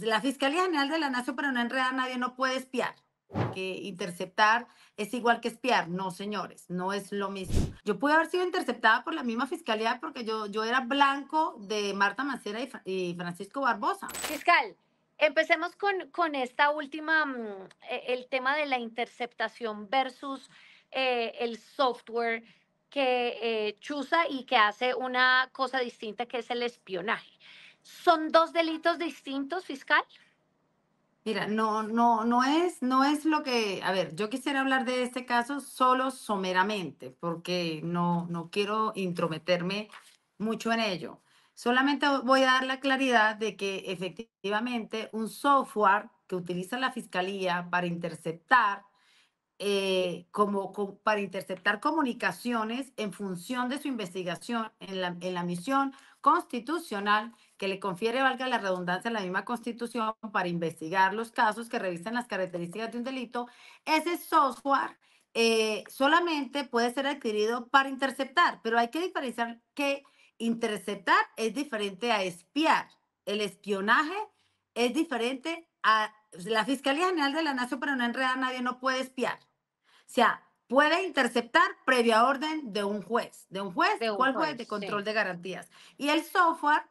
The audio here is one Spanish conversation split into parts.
la Fiscalía General de la Nación, pero no enredar a nadie, no puede espiar. Que interceptar es igual que espiar. No, señores, no es lo mismo. Yo pude haber sido interceptada por la misma fiscalía porque yo, yo era blanco de Marta Macera y, Francisco Barbosa. Fiscal, empecemos con, con esta última, mm, e, el tema de la interceptación versus eh, el software que eh, chusa y que hace una cosa distinta que es el espionaje. ¿Son dos delitos distintos, fiscal? Mira, no, no, no es, no es lo que, a ver, yo quisiera hablar de este caso solo someramente, porque no, no quiero intrometerme mucho en ello. Solamente voy a dar la claridad de que efectivamente un software que utiliza la fiscalía para interceptar eh, como, para interceptar comunicaciones en función de su investigación en la, en la misión constitucional que le confiere, valga la redundancia, la misma constitución para investigar los casos que revisen las características de un delito, ese software eh, solamente puede ser adquirido para interceptar, pero hay que diferenciar que interceptar es diferente a espiar. El espionaje es diferente a la Fiscalía General de la Nación, pero no enredar a nadie, no puede espiar. O sea, puede interceptar previa orden de un juez. ¿De un juez? De ¿Cuál juez? De control de garantías. Y el software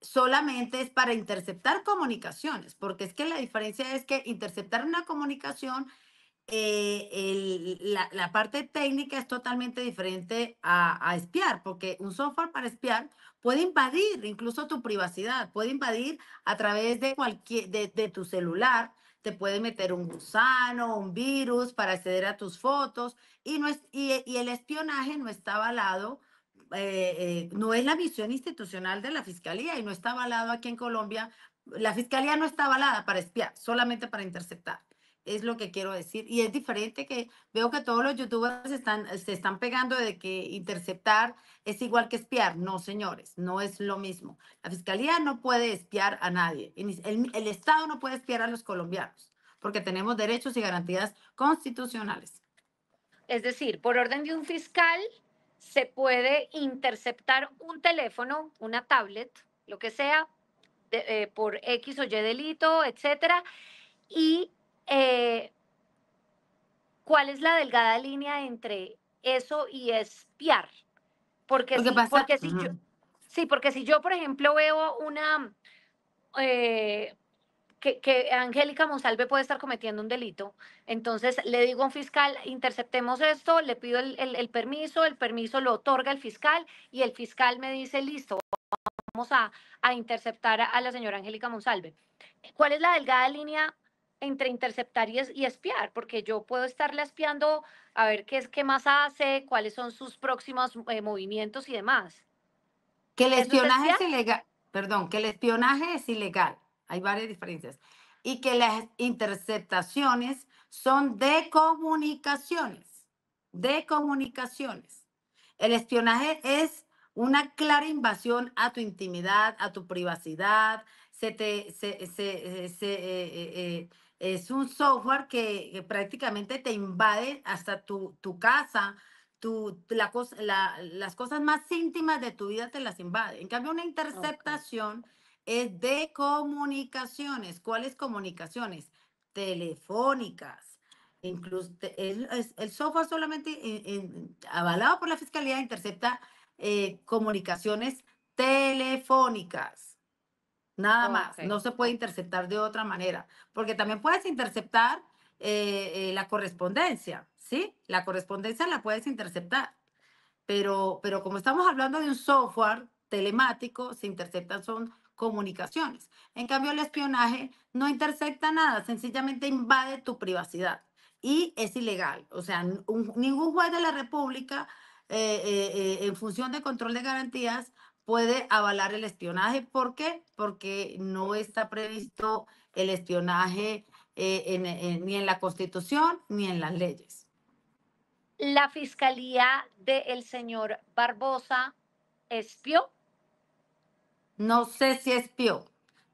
solamente es para interceptar comunicaciones, porque es que la diferencia es que interceptar una comunicación, eh, la, parte técnica es totalmente diferente a, espiar, porque un software para espiar puede invadir incluso tu privacidad, puede invadir a través de cualquier, de, de tu celular, te puede meter un gusano, un virus para acceder a tus fotos y, no es, y, el espionaje no está avalado, eh, eh, no es la misión institucional de la Fiscalía y no está avalado aquí en Colombia. La Fiscalía no está avalada para espiar, solamente para interceptar es lo que quiero decir. Y es diferente que veo que todos los youtubers están, se están pegando de que interceptar es igual que espiar. No, señores, no es lo mismo. La fiscalía no puede espiar a nadie. El, Estado no puede espiar a los colombianos porque tenemos derechos y garantías constitucionales. Es decir, por orden de un fiscal se puede interceptar un teléfono, una tablet, lo que sea, eh, por X o Y delito, etcétera, y eh, ¿cuál es la delgada línea entre eso y espiar? Porque, si, porque si yo, sí, porque si yo, por ejemplo, veo una, eh, que, que, Angélica Monsalve puede estar cometiendo un delito, entonces le digo a un fiscal, interceptemos esto, le pido el, el, permiso, el permiso lo otorga el fiscal y el fiscal me dice, listo, vamos a, a interceptar a, a la señora Angélica Monsalve. ¿Cuál es la delgada línea entre interceptar y, espiar, porque yo puedo estarle espiando a ver qué es qué más hace, cuáles son sus próximos eh, movimientos y demás. Que el espionaje es, ilegal, perdón, que el espionaje es ilegal, hay varias diferencias, y que las interceptaciones son de comunicaciones, de comunicaciones. El espionaje es una clara invasión a tu intimidad, a tu privacidad, se te, se, se, se eh, eh, es un software que, prácticamente te invade hasta tu, tu casa, tu, la cosa, las cosas más íntimas de tu vida te las invade. En cambio, una interceptación es de comunicaciones. ¿Cuáles comunicaciones? Telefónicas. Incluso el, el software solamente avalado por la fiscalía intercepta eh, comunicaciones telefónicas. Nada más, no se puede interceptar de otra manera, porque también puedes interceptar eh, eh, la correspondencia, ¿sí? La correspondencia la puedes interceptar, pero, pero como estamos hablando de un software telemático, se interceptan son comunicaciones. En cambio, el espionaje no intercepta nada, sencillamente invade tu privacidad y es ilegal. O sea, ningún juez de la República, eh, en función de control de garantías, puede avalar el espionaje. ¿Por qué? Porque no está previsto el espionaje eh, ni en la Constitución ni en las leyes. ¿La Fiscalía del señor Barbosa espió? No sé si espió.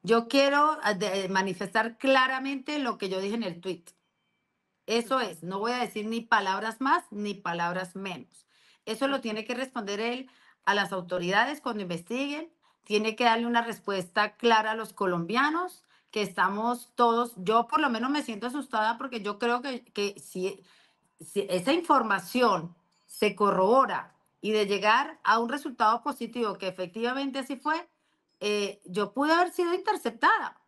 Yo quiero ah, manifestar claramente lo que yo dije en el tweet. Eso es, no voy a decir ni palabras más ni palabras menos. Eso lo tiene que responder él a las autoridades cuando investiguen, tiene que darle una respuesta clara a los colombianos que estamos todos, yo por lo menos me siento asustada porque yo creo que, que si, si esa información se corrobora y de llegar a un resultado positivo, que efectivamente así fue, eh, yo pude haber sido interceptada.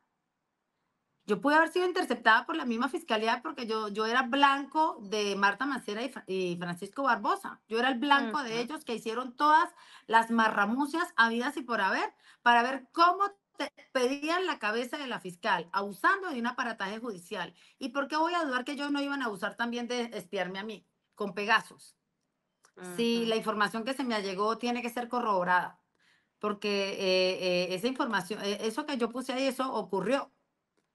Yo pude haber sido interceptada por la misma fiscalía porque yo, yo era blanco de Marta Mancera y, y Francisco Barbosa. Yo era el blanco de ellos que hicieron todas las marramucias habidas y por haber para ver cómo te pedían la cabeza de la fiscal, abusando de un aparataje judicial. ¿Y por qué voy a dudar que ellos no iban a abusar también de espiarme a mí con Pegasus? Si la información que se me llegó tiene que ser corroborada, porque eh, eh, esa información, eh, eso que yo puse ahí, eso ocurrió,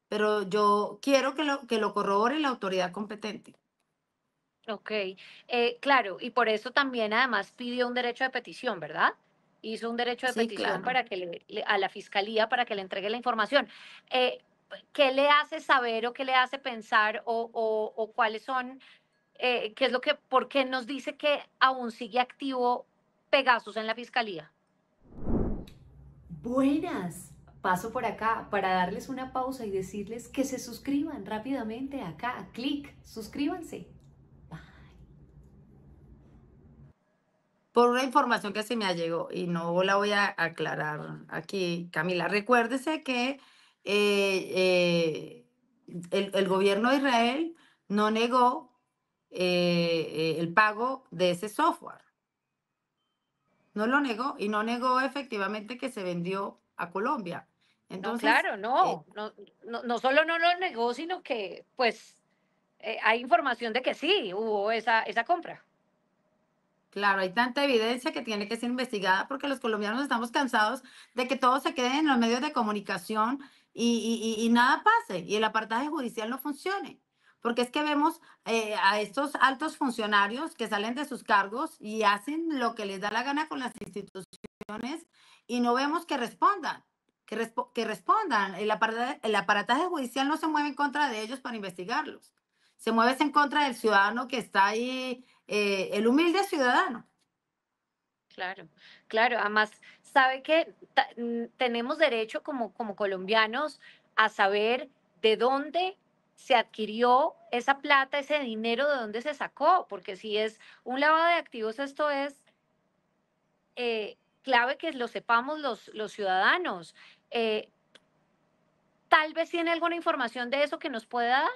pero yo quiero que lo, que lo corrobore la autoridad competente. Ok, claro, y por eso también además pidió un derecho de petición, ¿verdad? Hizo un derecho de Sí, petición claro. para que le, le- a la fiscalía para que le entregue la información. ¿Qué le hace saber o qué le hace pensar o, o- o cuáles son eh, qué es lo que, por qué nos dice que aún sigue activo Pegasus en la fiscalía. Buenas. Paso por acá para darles una pausa y decirles que se suscriban rápidamente acá. Clic, suscríbanse. Por una información que se me llegó y no la voy a aclarar aquí, Camila. Recuérdese que eh, eh, el, gobierno de Israel no negó eh, el pago de ese software. No lo negó y no negó efectivamente que se vendió a Colombia. Entonces, no, claro, eh, no, no, no, no solo no lo negó, sino que pues eh, hay información de que sí hubo esa, esa compra. Claro, hay tanta evidencia que tiene que ser investigada porque los colombianos estamos cansados de que todo se quede en los medios de comunicación y, y- y- y nada pase y el apartaje judicial no funcione. Porque es que vemos eh, a estos altos funcionarios que salen de sus cargos y hacen lo que les da la gana con las instituciones y no vemos que respondan, que, respo- que respondan. El aparataje, el aparataje judicial no se mueve en contra de ellos para investigarlos. Se mueve en contra del ciudadano que está ahí, eh, el humilde ciudadano. Claro, claro. Además, sabe que mm, tenemos derecho como, como colombianos a saber de dónde se adquirió esa plata, ese dinero, de dónde se sacó, porque si es un lavado de activos, esto es eh, clave que lo sepamos los, los ciudadanos. Eh, tal vez tiene alguna información de eso que nos pueda dar.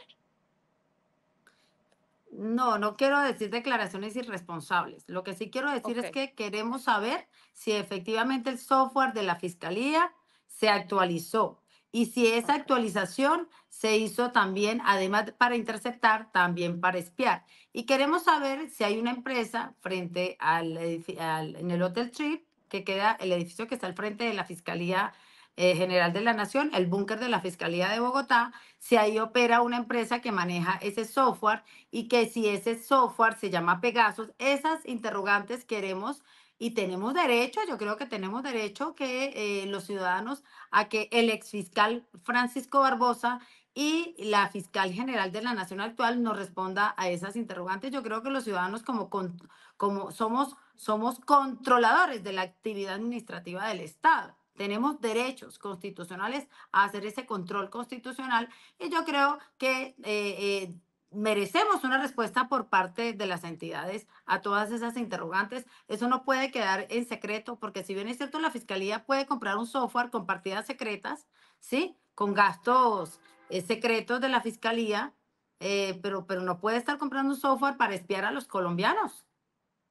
No, no quiero decir declaraciones irresponsables. Lo que sí quiero decir es que queremos saber si efectivamente el software de la fiscalía se actualizó y si esa actualización se hizo también, además de para interceptar, también para espiar. Y queremos saber si hay una empresa frente al, al- en el Hotel Trip, que queda el edificio que está al frente de la Fiscalía eh, General de la Nación, el búnker de la Fiscalía de Bogotá, si ahí opera una empresa que maneja ese software y que si ese software se llama Pegasus, esas interrogantes queremos y tenemos derecho, yo creo que tenemos derecho que eh, los ciudadanos a que el exfiscal Francisco Barbosa y la fiscal general de la Nación actual nos responda a esas interrogantes. Yo creo que los ciudadanos como, con- como somos, somos controladores de la actividad administrativa del Estado. Tenemos derechos constitucionales a hacer ese control constitucional y yo creo que eh, eh, merecemos una respuesta por parte de las entidades a todas esas interrogantes. Eso no puede quedar en secreto, porque si bien es cierto, la Fiscalía puede comprar un software con partidas secretas, ¿sí? Con gastos eh, secretos de la Fiscalía, eh, pero, pero no puede estar comprando un software para espiar a los colombianos.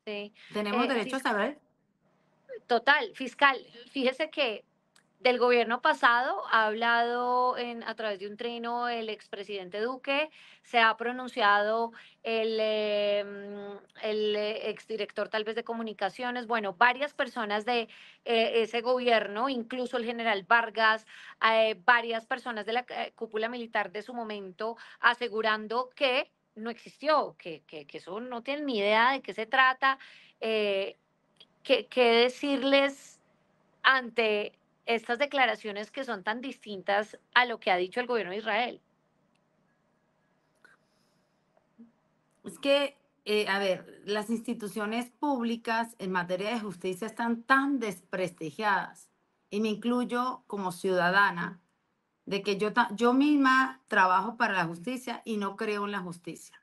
Sí. Tenemos Eh, derecho a fis- saber. Total, fiscal, fíjese que del gobierno pasado ha hablado a través de un trino el expresidente Duque, se ha pronunciado el, el eh, exdirector tal vez de comunicaciones, bueno, varias personas de eh, ese gobierno, incluso el general Vargas, eh, varias personas de la cúpula militar de su momento, asegurando que no existió, que, que, eso no tienen ni idea de qué se trata. ¿Qué, qué decirles ante estas declaraciones que son tan distintas a lo que ha dicho el gobierno de Israel? Es que, eh, a ver, las instituciones públicas en materia de justicia están tan desprestigiadas, y me incluyo como ciudadana, de que yo, yo misma trabajo para la justicia y no creo en la justicia.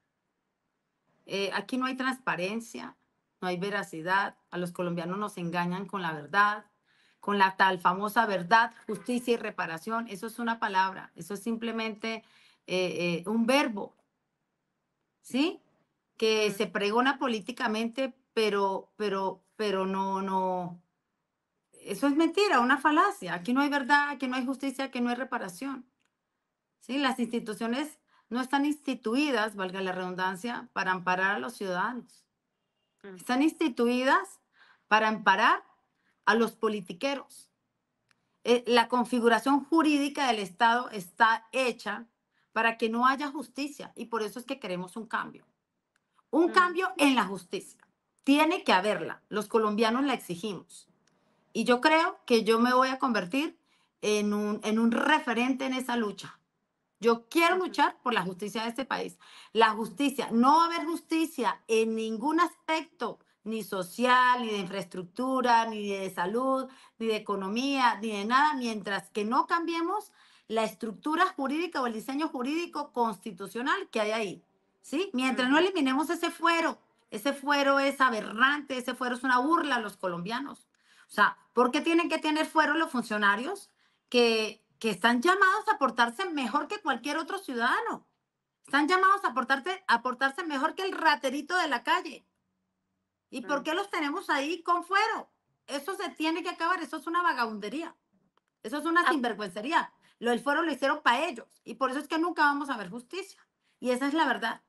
Eh, aquí no hay transparencia, no hay veracidad, a los colombianos nos engañan con la verdad, con la tal famosa verdad, justicia y reparación. Eso es una palabra, eso es simplemente eh, eh, un verbo, ¿sí? Que se pregona políticamente, pero, pero, pero no, no. Eso es mentira, una falacia. Aquí no hay verdad, aquí no hay justicia, aquí no hay reparación. ¿Sí? Las instituciones no están instituidas, valga la redundancia, para amparar a los ciudadanos. Están instituidas para amparar a los politiqueros. Eh, la configuración jurídica del Estado está hecha para que no haya justicia y por eso es que queremos un cambio. Un cambio en la justicia. Tiene que haberla. Los colombianos la exigimos. Y yo creo que yo me voy a convertir en un, en un referente en esa lucha. Yo quiero luchar por la justicia de este país. La justicia, no va a haber justicia en ningún aspecto, ni social, ni de infraestructura, ni de salud, ni de economía, ni de nada, mientras que no cambiemos la estructura jurídica o el diseño jurídico constitucional que hay ahí. ¿Sí? Mientras no eliminemos ese fuero, ese fuero es aberrante, ese fuero es una burla a los colombianos. O sea, ¿por qué tienen que tener fuero los funcionarios que, que están llamados a portarse mejor que cualquier otro ciudadano? Están llamados a portarse, a portarse mejor que el raterito de la calle. ¿Y por qué los tenemos ahí con fuero? Eso se tiene que acabar, eso es una vagabundería. Eso es una Ah. sinvergüencería. Lo del fuero lo hicieron para ellos. Y por eso es que nunca vamos a ver justicia. Y esa es la verdad.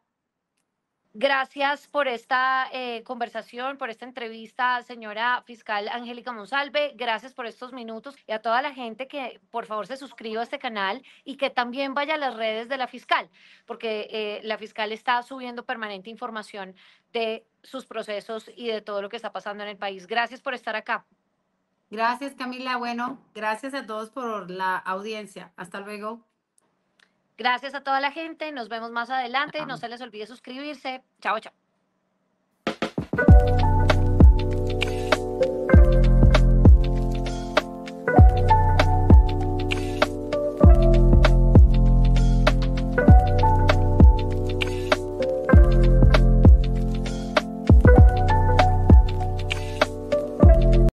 Gracias por esta eh, conversación, por esta entrevista, señora fiscal Angélica Monsalve. Gracias por estos minutos y a toda la gente que por favor se suscriba a este canal y que también vaya a las redes de la fiscal, porque eh, la fiscal está subiendo permanente información de sus procesos y de todo lo que está pasando en el país. Gracias por estar acá. Gracias, Camila. Bueno, gracias a todos por la audiencia. Hasta luego. Gracias a toda la gente. Nos vemos más adelante. No se les olvide suscribirse. Chao, chao.